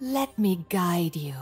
Let me guide you.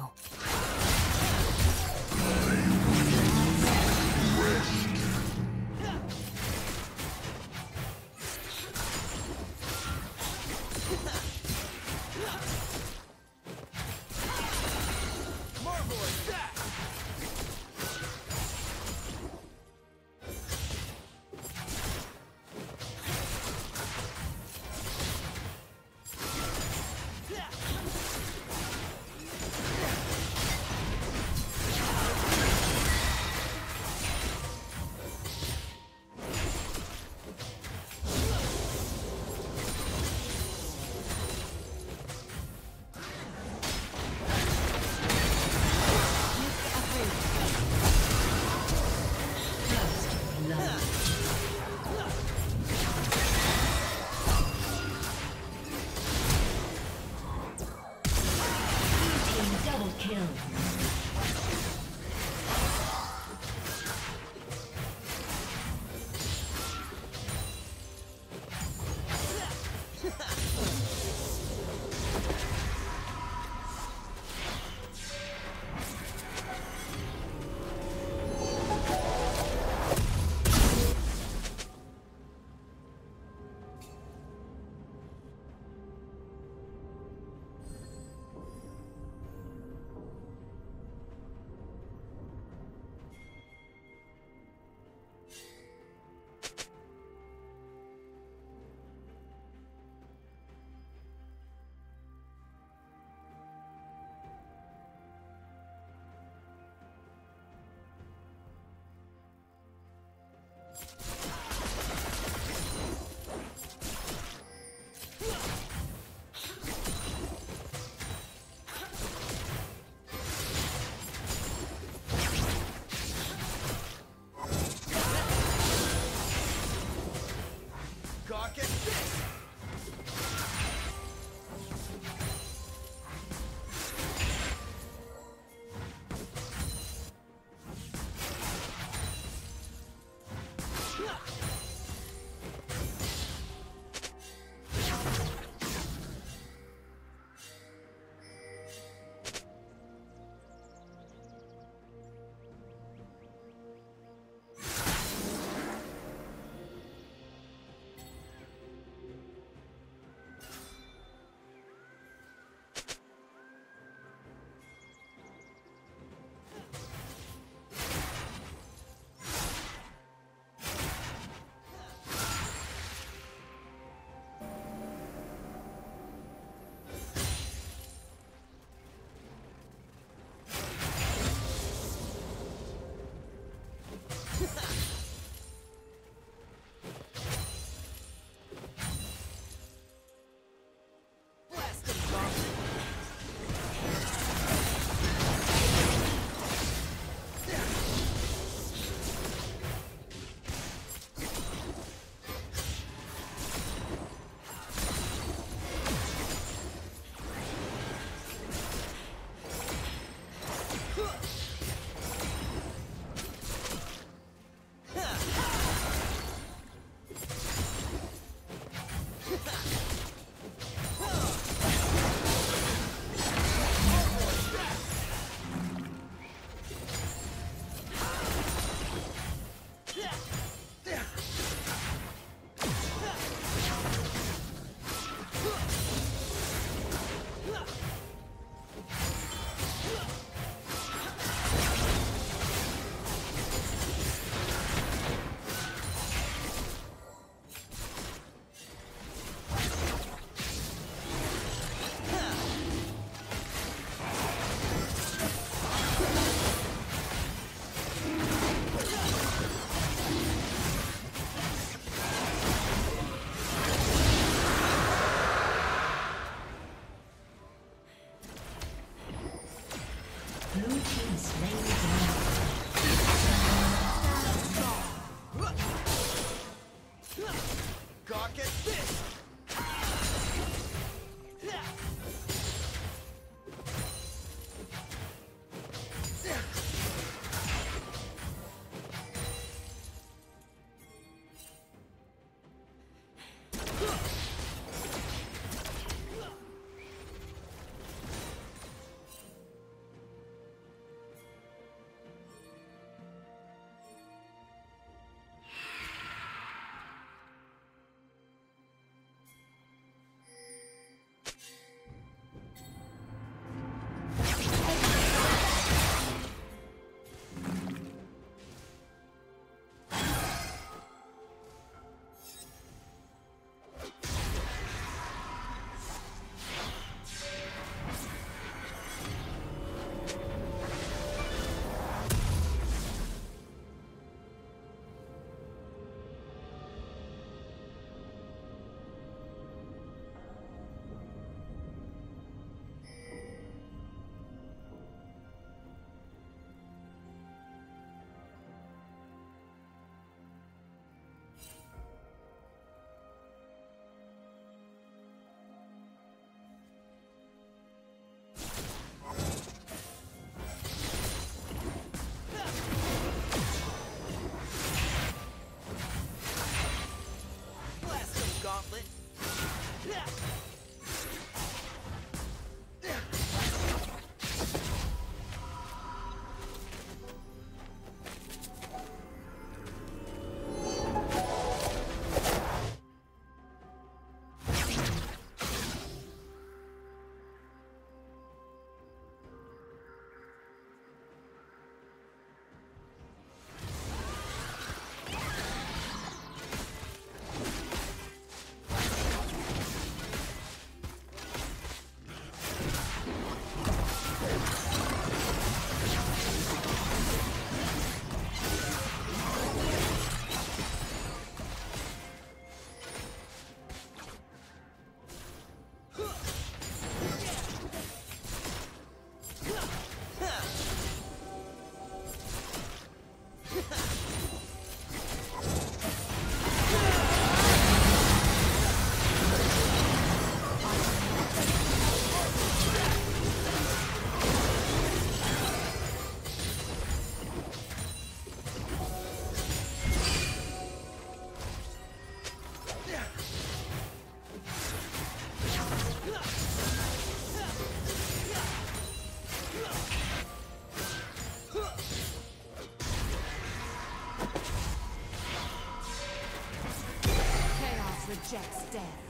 Rejects death.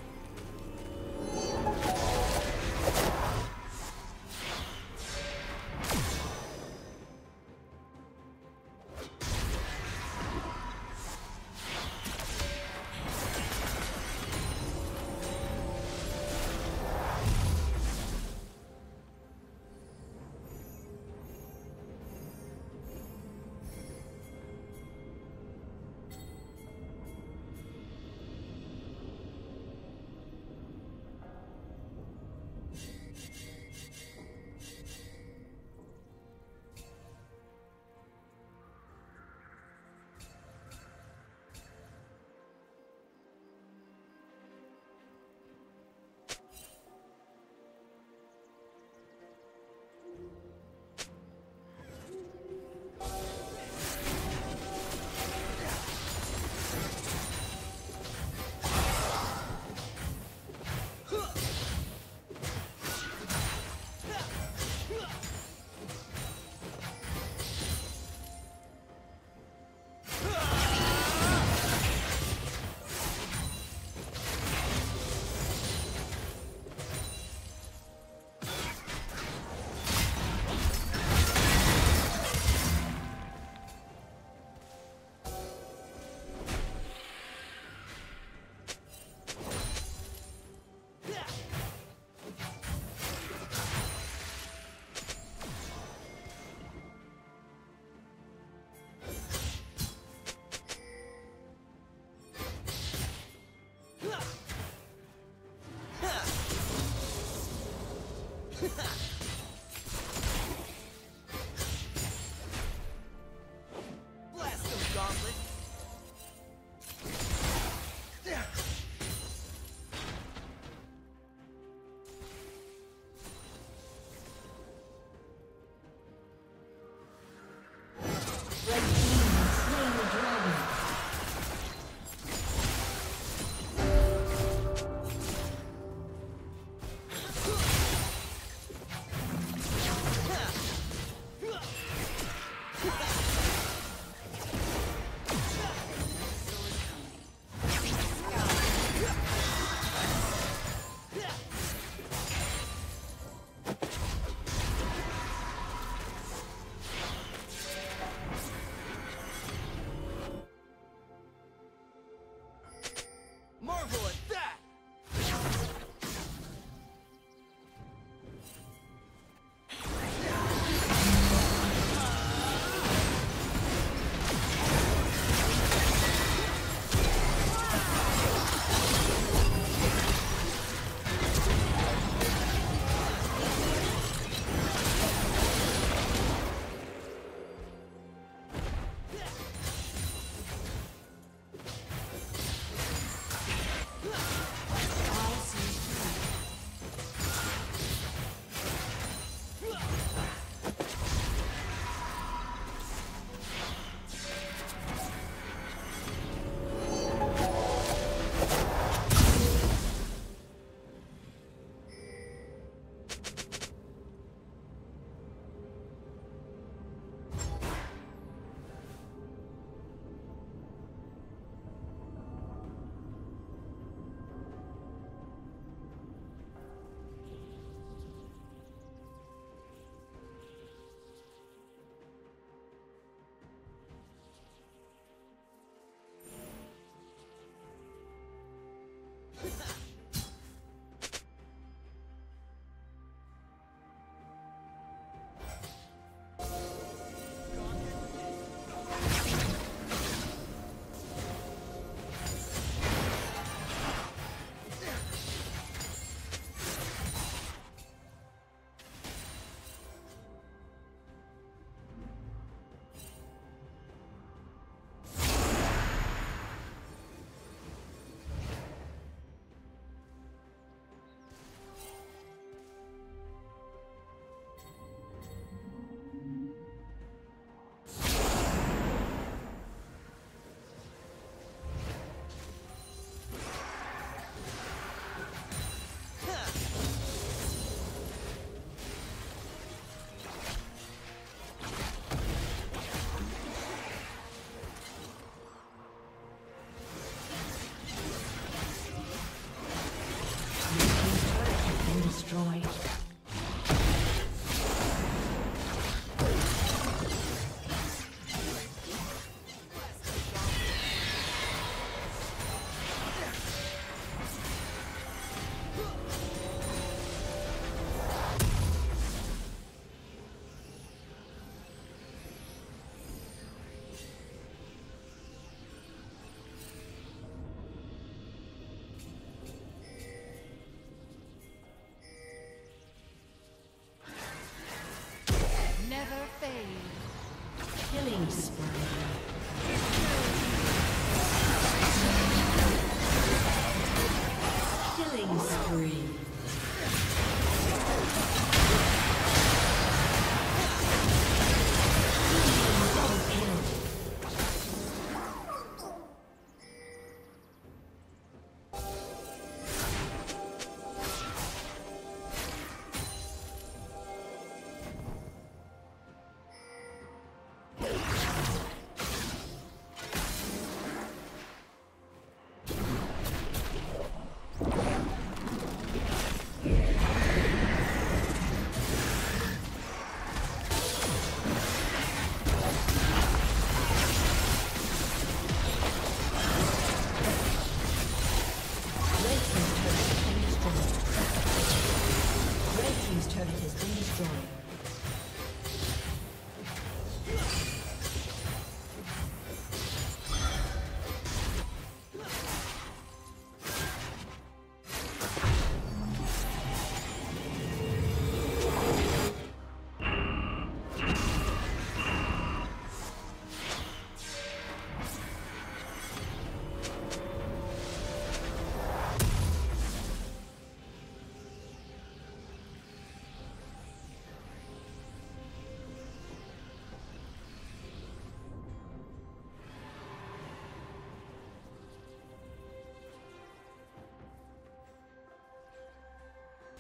Blast him, gauntlet!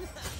Ha ha!